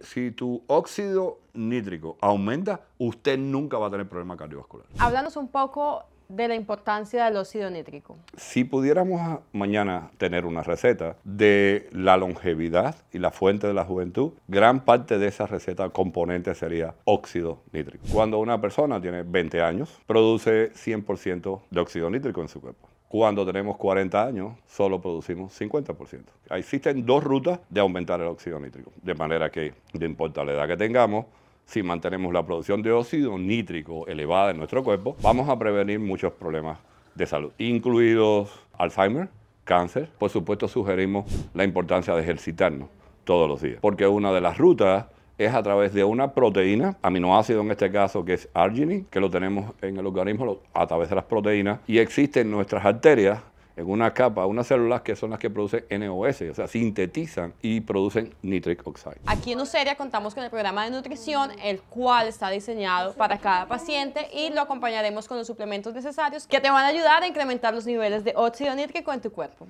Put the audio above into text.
Si tu óxido nítrico aumenta, usted nunca va a tener problema cardiovascular. Háblanos un poco de la importancia del óxido nítrico. Si pudiéramos mañana tener una receta de la longevidad y la fuente de la juventud, gran parte de esa receta componente sería óxido nítrico. Cuando una persona tiene 20 años, produce 100% de óxido nítrico en su cuerpo. Cuando tenemos 40 años, solo producimos 50%. Existen dos rutas de aumentar el óxido nítrico, de manera que, no importa la edad que tengamos, si mantenemos la producción de óxido nítrico elevada en nuestro cuerpo, vamos a prevenir muchos problemas de salud, incluidos Alzheimer, cáncer. Por supuesto, sugerimos la importancia de ejercitarnos todos los días, porque una de las rutas es a través de una proteína, aminoácido en este caso que es arginine, que lo tenemos en el organismo a través de las proteínas y existe en nuestras arterias en una capa unas células que son las que producen NOS, o sea, sintetizan y producen nitric oxide. Aquí en Useria contamos con el programa de nutrición, el cual está diseñado para cada paciente y lo acompañaremos con los suplementos necesarios que te van a ayudar a incrementar los niveles de óxido nítrico en tu cuerpo.